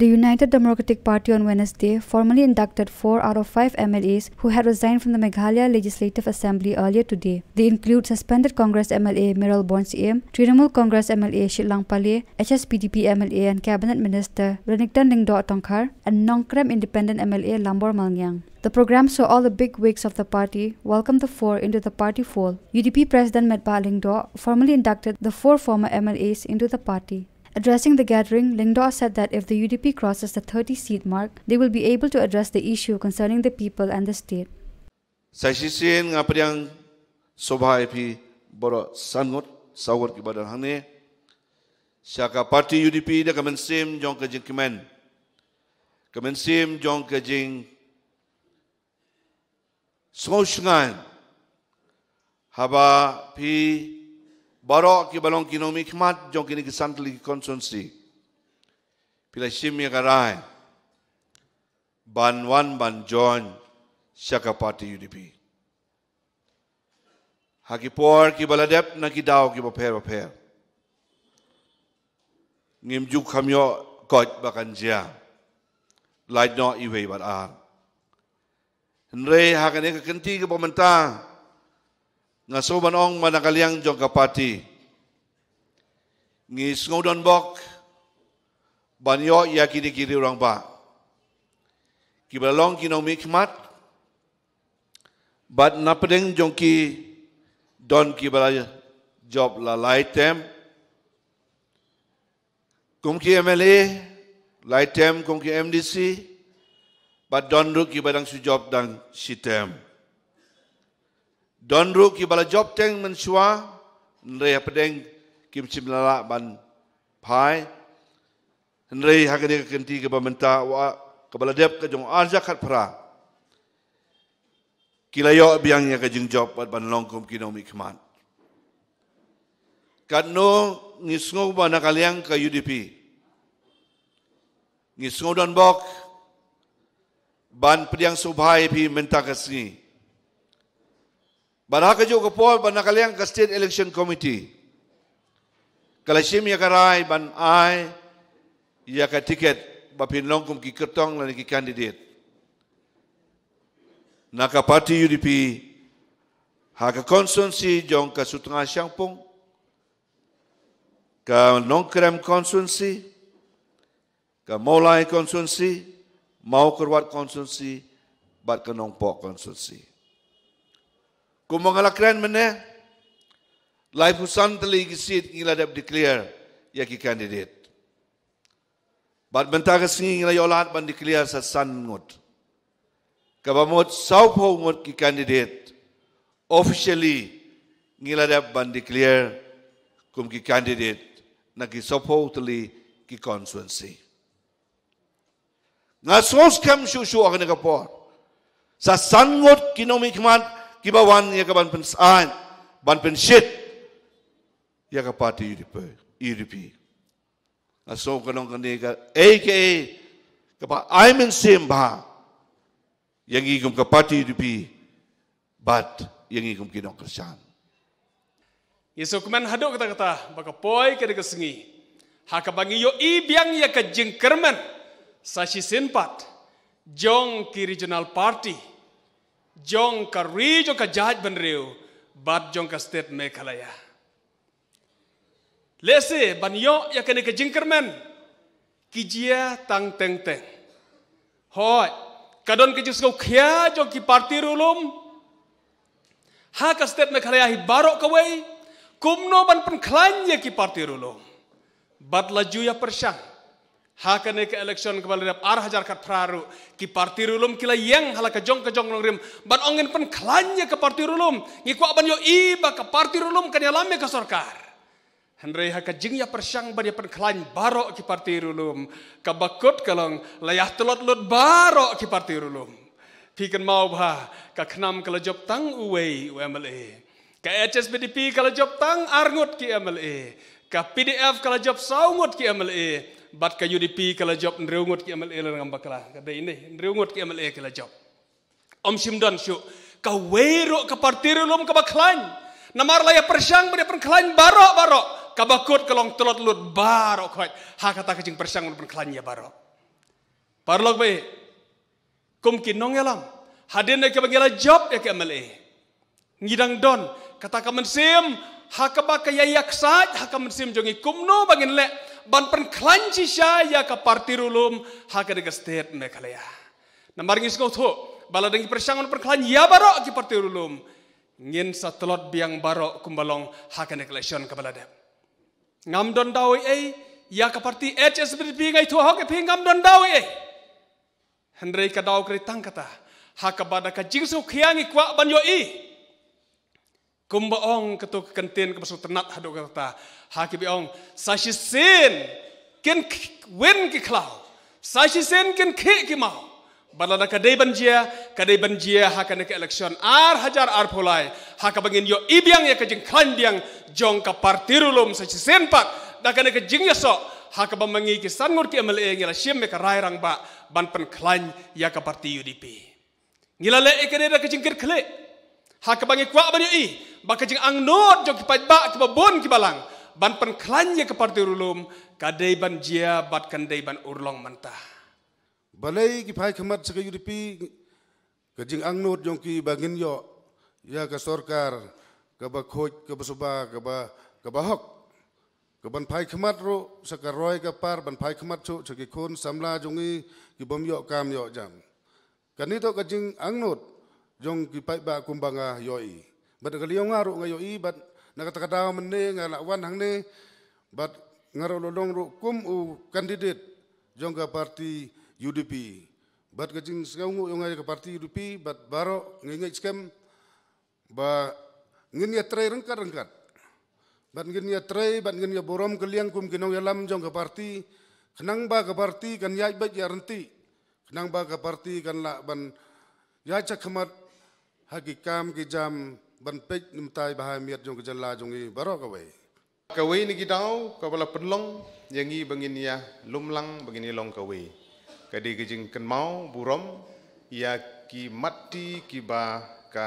The United Democratic Party on Wednesday formally inducted four out of five MLAs who had resigned from the Meghalaya Legislative Assembly earlier today. They include suspended Congress MLA Miral Bornsiem, Trinamool Congress MLA Shitlang Pale, HSPDP MLA and Cabinet Minister Renigtan Lingdo Tongkar, and Nongkrem Independent MLA Lambor Malngyang. The program saw all the big wigs of the party welcome the four into the party fold. UDP President Metba Lingdo formally inducted the four former MLAs into the party. Addressing the gathering, Lingdo said that if the UDP crosses the 30 seat mark, they will be able to address the issue concerning the people and the state. Sasisin nga priang sobha epi boro sangot sawat ki badan hane Syaka parti UDP da kamen sim jong ke jing kemen sim jong ke jing Sosngan Haba pi Barok ki balong kinomi khmat jong kini ki santli ki konsensi. Pila shimi karai. Ban wan ban join Shaka Party UDP. Haki por ki baladep na ki daw ki baper baper. Ngim juk kamyo kot bakan jia. Light no iwe bat ar. Henry hakane ka kenti ke pemerintah nga so manong manakaliang jong kapati. Ngi sngodon bok. Banyo ya kini kiri orang ba. Kibalong kinong mikmat. Bat napedeng jong ki don kibala job la laitem. Kum ki MLA laitem kum ki MDC bat don ru ki badang su job dang sitem Don ru ki bala job teng men shua nre pedeng kim chim lala ban pai. Nre hakade ka kenti ke bamenta wa ke bala dep ke jong arja khat pra kilayo biang ya ke jing job bat ban long kum kino mi khman kat no ngisngo ba na kaliang ka UDP ngisngo don bok ban pediang subhai pi menta kasni Baraka jo ko Paul ban nakaliang ka State Election Committee. Kalasim ya karai ban ai ya ka tiket ba pinlong kum ki kertong lan ki candidate. Naka party UDP ha ka constituency jong ka sutunga pung ka nongkrem constituency ka molai constituency mau kerwat constituency bat ka nongpok constituency. Kung mga lakran man eh, life usan tali gisit ngila dap declare ya ki candidate. Bat bentaga singi ngila yolat ban declare sa san ngot. Kabamot sau po ngot ki candidate officially ngila dap ban declare kum ki candidate na ki sopo tali ki constituency. Nga sos kam shushu akan nagapor. Sa sangot kinomikmat kibawan ya ka ban pen san ban pen shit ya ka party UDP UDP aso ka nong kani ka aka ka pa I'm in simba yang igum ka party UDP but yang igum kinong kristian Yesus kemen hadok kata-kata baka poi ke dekat sengi. Haka bangi yo ibiang ya ke jengkermen sashi sinpat jong ki regional party jong ka rijo ka jaj ban reu bat jong ka state me kalaya lese ban yo ya kene ka jinkermen ki jia tang teng teng. Hoi kadon ke jisko khia jo ki parti rulum ha ka state me kalaya hi barok ka wei kumno ban pen klan ye ki parti rulum bat laju ya persyang hakane ke election ke balap ar hajar kat praru. Ki parti rulum kila yang hala ke jong ke jong rim. Ban ongin pen klanya ke parti rulum. Ngi kwa ban yo iba ke parti rulum kan ya lame ke sarkar Henry ha ke ya persyang ban ya pen klan baro ki parti rulum. Ke bakut kalong layah telot lut baro ki parti rulum. Pikan mau ba ke khnam ke job tang uwe UMLA ke HSBDP job tang arngut ki MLA ke PDF job saungut ki MLA bat ka UDP kala job nreungut ki MLA la ngam bakala kada ini nreungut ki MLA kala job om simdan syu ka wero ka partiru lum ka baklan namar la ya persyang bade perklan baro baro ka bakut kalong telot lut baro khoit ha kata kecing persyang mun perklan ya baro Parlok be. Kum kinong yalam. Hadin ke bangila job ya ke MLA. Ngidang don kata ka mensim hakaba ka yayak saj haka mensim jongi kumno bangin le ban pen klanci sya ya ka parti rulum haka de state me kalaya. Namar ngis ko bala dengi persangon pen ya baro ki parti rulum. Ngin sa telot biang baro kumbalong haka ne election ka balade. Ngam don dawi ei ya ka parti HSBP ngai tho haka pi ngam don dawi ei. Hendrei ka daw kri tang kata haka bada ka jingsu khiangi kwa ban yo i. Kumbaong ketuk kentin ke pasal tenat haduk kata haki biong sashi sin ken win ki klau. Sashi sin ken ki ki mau. Balada kadai banjia kadai banjia haka ke election ar hajar ar pulai. Haka bangin yo ibiang ya kajing klan biang jong ka partirulum sashi sin pak. Da kana ke jing yaso haka bamangi ki sangur ki MLA ngila sim me ka rai rang ba ban pen klan ya ka parti UDP ngila le ikene da kajing kir kle haka bangi kwa banyo i baka jing ang not jok kipai ba kipa bon kibalang ban pen klanye ke parti rulum kadai ban jia bat kandai ban urlong manta balai ki pai khamat sa UDP ka jing ang not jong ki bangin yo. Ya ka sorkar ka ba khoj ka ba suba ka ba ka ba hok. Ka ban pai khamat ro ka roy ka par ban pai khamat chu ki khon samla jong i ki bom yo kam yo jam. Kanito ka jing ang not jong ki pai ba kumbanga yo i bat ga liong ngaru ngayo i bat nakatakadaw man ne nga lawan hang ne bat ngaro lolong ro kum u kandidat jong ka parti UDP bat ga jing sangu yung ngayo ka parti UDP bat baro ngingay scam ba ngin ya tray rengkat rengkat bat ngin ya tray bat ngin ya borom kaliang kum kinong yalam jong ka parti kenang ba ka parti kan yai bat ya renti. Kenang ba ka parti kan la ban ya cakamat hakikam ki jam ban pek nim tai bahai miat jong kejala jong i baro ka wei ka wei ni gidau ka bala penlong yang i bangin ya lumlang bangin i long ka wei ka di gijing ken mau burom ya ki mati ki ba ka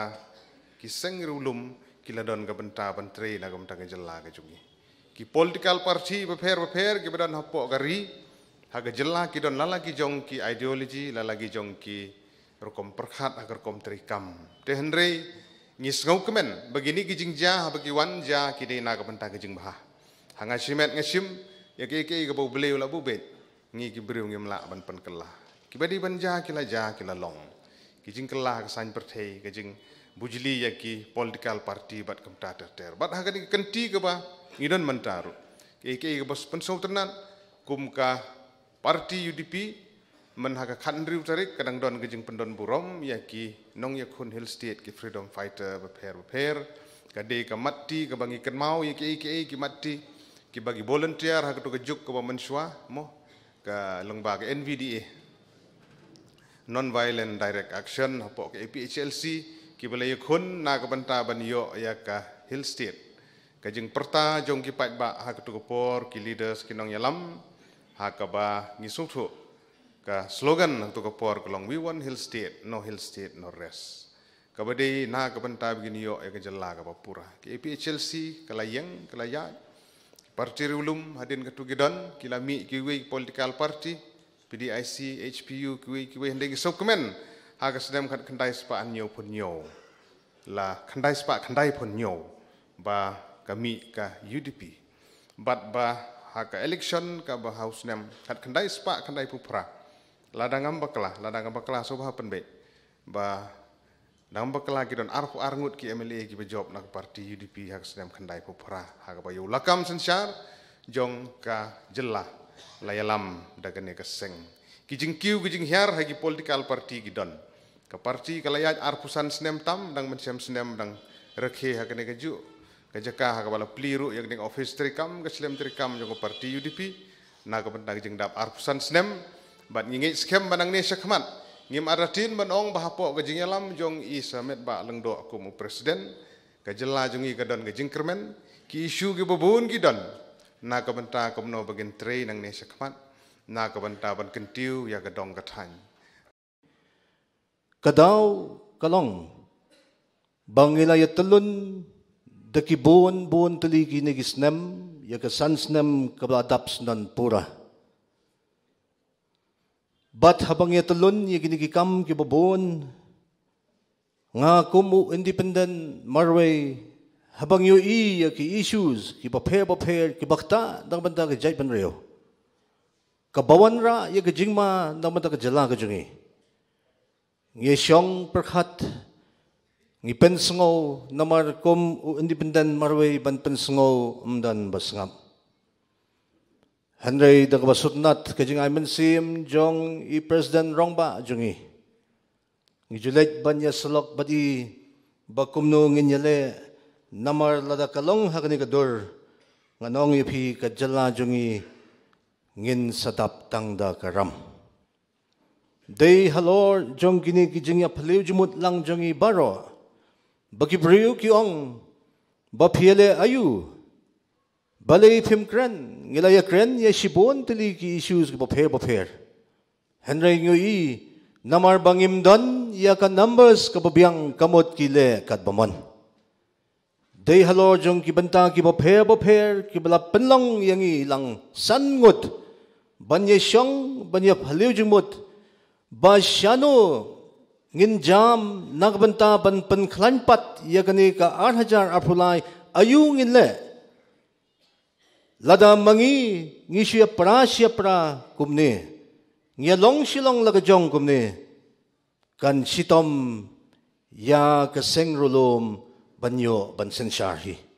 ki seng rulum ki ladon ka benta ban tre na ka benta ka jong ki political party be pher be pher ki badan hapo gari ha jalla ki don lala ki jong ki ideology lala ki jong ki rokom perkhat agar kom terikam. Te hendrei ngis ngau kemen. Begini gijing ja bagi wan ja kide na ka benta gijing bah. Hanga simet ngasim ya ke ke ga beliau la bubet. Ngi ki briu ngim la ban pan kala ki badi ban ja ki la ja ki la long. Gijing kala ka san perthei gijing bujli ya ki political party bat kam ta ter bat ha ni kenti ka ba ngidon mentaru ke ke ga bos pen sultanan kum UDP men haka khandri utarik kadang don gejing pendon burom ya nong ya kun hill state ki freedom fighter beper beper kade ka mati ka bangi ken mau ya ki ki ki mati ki bagi volunteer haka to gejuk ka mensua mo. Ka lengba ka NVDA non violent direct action hapo ka APHLC ki bala ya kun na ka banta ban yo ya hill state. Kajing perta jong ki pat ba haka to ki leaders ki yalam haka ba ngisuthu ka slogan untuk kepor kelong we want hill state no hill state no rest. Kabade na ka banta begini yo ya kejela ka papura ke APHLC kala yang kala ya parti ulum hadin ka tugidon kila mi ki we political party PDIC HPU ki we ki we hende ki subkemen ha ka sedem kan kendai spa anyo pun nyo. La kendai spa kendai pun nyo ba kami ka UDP bat ba ha ka election ka ba house nem kat kendai spa kendai pupra ladang ambakla ladang ambakla so ba pen be ba dang ambakla ki don arfu arngut ki MLA ki be job nak parti UDP hak sedem khandai popra hak ba yu lakam sensyar jong ka jella layalam dagane ka seng ki jing kiu ki jing hiar hagi political party ki don ka parti ka layat arfusan senem tam dang mencem senem dang rekhe hak ne ka ju ka jaka hak bala pliru yang ning office trikam ka slem trikam jong parti UDP nak ka bentang jing dap arfusan senem bat ngingi skem banang ne syakmat ngim aratin ban ong bahapo ga jingalam jong i samet ba lengdo aku mu presiden. Ga jela jong i gadon ga jingkermen ki isu gi bobun gi don. Na ka benta ko no bagen tre nang ne syakmat na ka benta ban kentiu ya ga dong ga tan kadaw kalong bangila ya telun daki buon buon tuligi ni gisnem ya ka sansnem kabadaps nan pura Bat habang ya tulun ya gini kikam ki babon nga kumu independent marway habang yu i ki issues ki baper baper ki bakta nang banta ka jai panreo kabawan ra ya jingma nang banta ka jala ka jungi ngi syong perkhat ngi pensngo namar kum independent marway ban pensngo umdan basngam Henry da ba sutnat ka jing aimen sim jong i president rong ba jungi. Ngi julet ban ya salok badi ba kumno ngin yale namar lada kalong hakani ka dur nganong i phi ka jala jungi ngin sadap tang da karam. Day halor jong gini ki jing ya phaliw jumut lang jongi baro. Bagi briu ki ong ba phiele ayu Balay phim kren, ngilaya kren ya shibon tili ki issues ki bopher bopher. Henry nyo i, namar bangim don, ya ka numbers ka babiyang kamot kile kat bamon. Day halor jong ki banta ki bopher bopher, ki bala penlong yang i lang sangut, banya syong, banya phaliw jumut, ba syano, ngin jam, nagbanta ban penklanpat, ya kani ka 8,000 apulay, ayung ngin le, lada mangi ngi sia pra sia pra kumne. Ngia long silong laga jong kumne. Kan sitom ya ka sengrulum banyo ban sensarhi